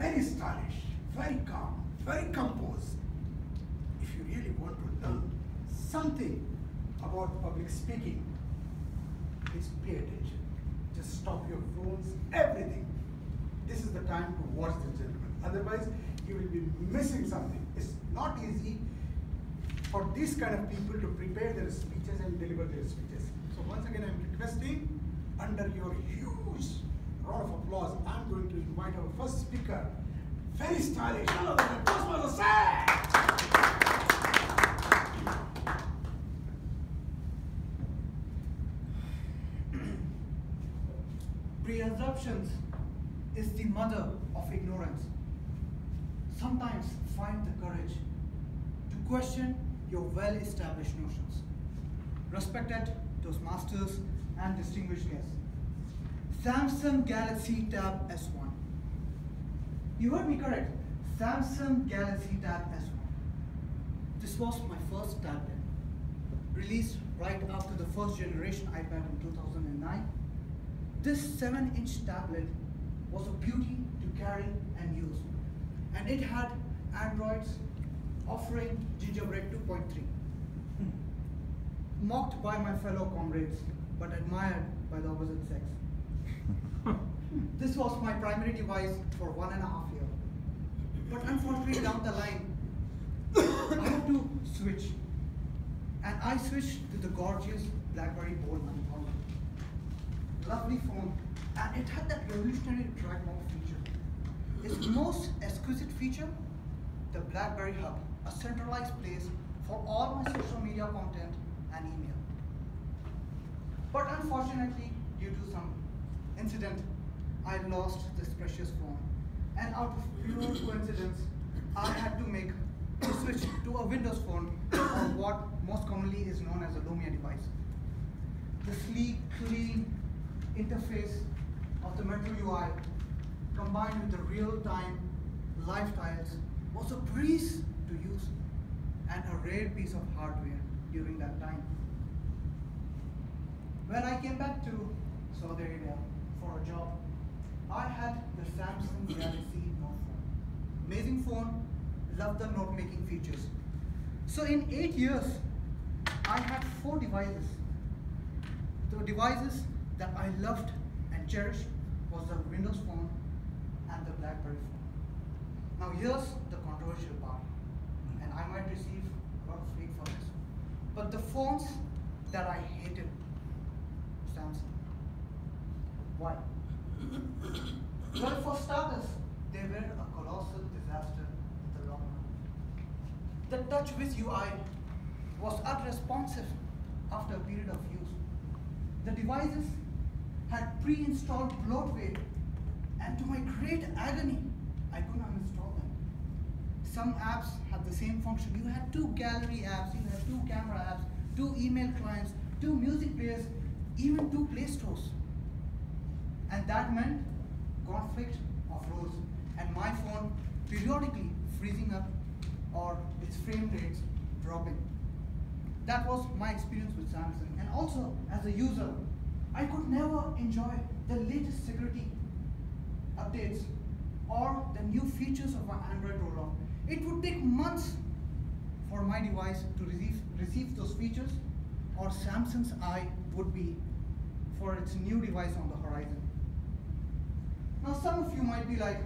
very stylish, very calm, very composed. If you really want to learn something about public speaking, please pay attention. Just stop your phones, everything. This is the time to watch this gentleman. Otherwise, you will be missing something. It's not easy for these kind of people to prepare their speeches and deliver their speeches. So once again, I'm requesting, under your huge round of applause, I'm going to invite our first speaker, very stylish, than Toastmaster Sam! Preassumptions is the mother of ignorance. Sometimes find the courage to question your well-established notions. Respected Toastmasters and distinguished guests. Samsung Galaxy Tab S1. You heard me correct. Samsung Galaxy Tab S1. This was my first tablet, released right after the first generation iPad in 2009 this 7 inch tablet was a beauty to carry and use. And it had Androids offering Gingerbread 2.3. Hmm. Mocked by my fellow comrades, but admired by the opposite sex. This was my primary device for one and a half year. But unfortunately, down the line, I had to switch. And I switched to the gorgeous BlackBerry Bold 9000 lovely phone, and it had that revolutionary drag mode feature. Its most exquisite feature, the BlackBerry Hub, a centralized place for all my social media content and email. But unfortunately, due to some incident, I lost this precious phone. And out of pure coincidence, I had to make a switch to a Windows phone, or what most commonly is known as a Lumia device. The sleek, clean, interface of the Metro UI combined with the real-time live tiles was a breeze to use and a rare piece of hardware during that time. When I came back to Saudi Arabia for a job, I had the Samsung Galaxy Note phone. Amazing phone, love the note-making features. So in eight years, I had four devices. The devices that I loved and cherished was the Windows Phone and the BlackBerry phone. Now here's the controversial part, and I might receive a lot of hate for this. But the phones that I hated, Samsung. Why? well, for starters, they were a colossal in the long run. The UI was unresponsive after a period of use. The devices had pre-installed bloatware, and to my great agony, I couldn't uninstall them. Some apps had the same function. You had two gallery apps, you had two camera apps, two email clients, two music players, even two play stores. And that meant conflict of roles, and my phone periodically freezing up or its frame rates dropping. That was my experience with Samsung. And also, as a user, I could never enjoy the latest security updates or the new features of my Android rollout. It would take months for my device to receive, receive those features or Samsung's eye would be for its new device on the horizon. Now some of you might be like,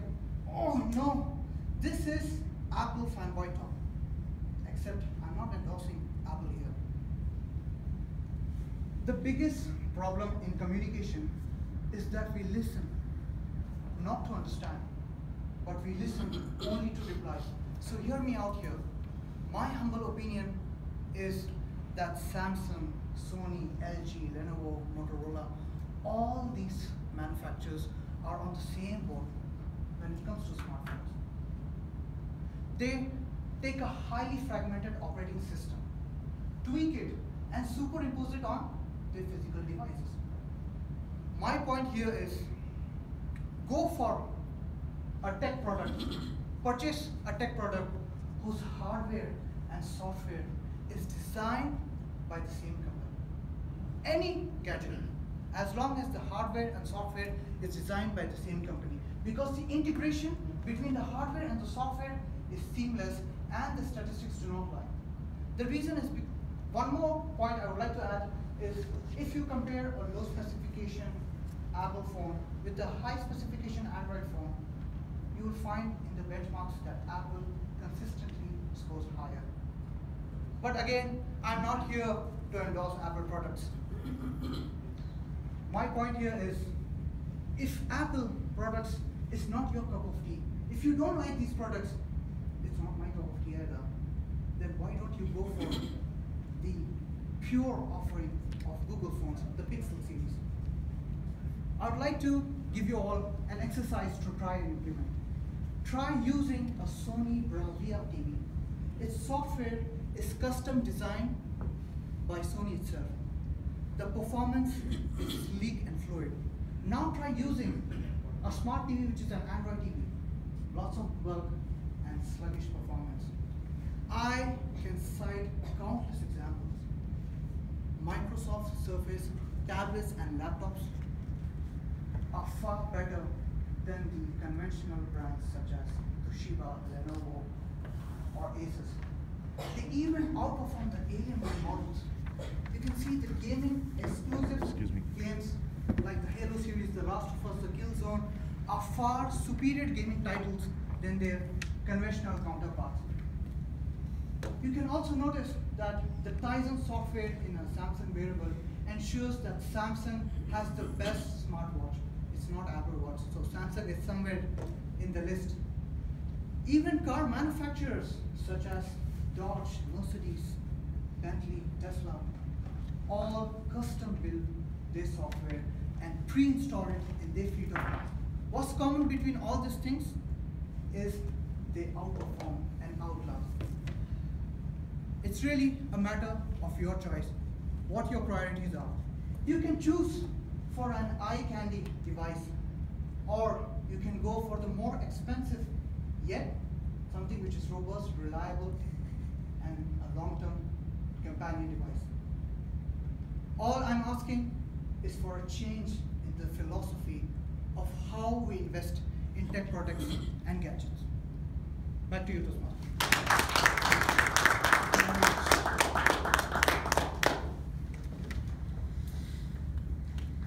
oh no, this is Apple fanboy talk. Except I'm not endorsing Apple here. The biggest problem in communication is that we listen, not to understand, but we listen only to reply. So hear me out here. My humble opinion is that Samsung, Sony, LG, Lenovo, Motorola, all these manufacturers are on the same boat when it comes to smartphones. They take a highly fragmented operating system, tweak it, and superimpose it on their physical devices. My point here is go for a tech product, purchase a tech product whose hardware and software is designed by the same company. Any gadget, as long as the hardware and software is designed by the same company. Because the integration between the hardware and the software is seamless and the statistics do not lie. The reason is, one more point I would like to add is if you compare a low specification Apple phone with a high specification Android phone, you will find in the benchmarks that Apple consistently scores higher. But again, I'm not here to endorse Apple products. My point here is, if Apple products is not your cup of tea, if you don't like these products, it's not my cup of tea either, then why don't you go for the pure offering of Google phones, the Pixel series? I'd like to give you all an exercise to try and implement. Try using a Sony Bravia TV. Its software is custom designed by Sony itself. The performance is sleek and fluid. Now try using a smart TV which is an Android TV. Lots of bug and sluggish performance. I can cite countless examples. Microsoft Surface tablets and laptops are far better than the conventional brands such as Toshiba, Lenovo, or Asus. They even outperform the Alienware models. You can see the gaming exclusive games like the Halo series, The Last of Us, The Killzone are far superior gaming titles than their conventional counterparts. You can also notice that the Tizen software in a Samsung wearable ensures that Samsung has the best smartwatch. It's not Apple Watch, so Samsung is somewhere in the list. Even car manufacturers such as Dodge, Mercedes, Bentley, Tesla, all custom build their software and pre-install it in their fleet of cars. What's common between all these things is they outperform and outlast. It's really a matter of your choice, what your priorities are. You can choose for an eye candy device, or you can go for the more expensive, yet something which is robust, reliable, and a long-term companion device. All I'm asking is for a change in the philosophy of how we invest in tech products and gadgets. Back to you, Tosma.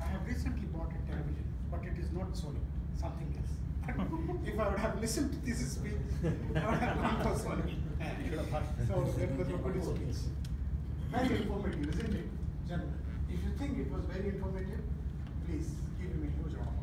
I have recently bought a television, but it is not Sony, something else. if I would have listened to this speech, I would have gone for Sony. so that was a good speech. Very informative, isn't it, gentlemen? If you think it was very informative, please give him a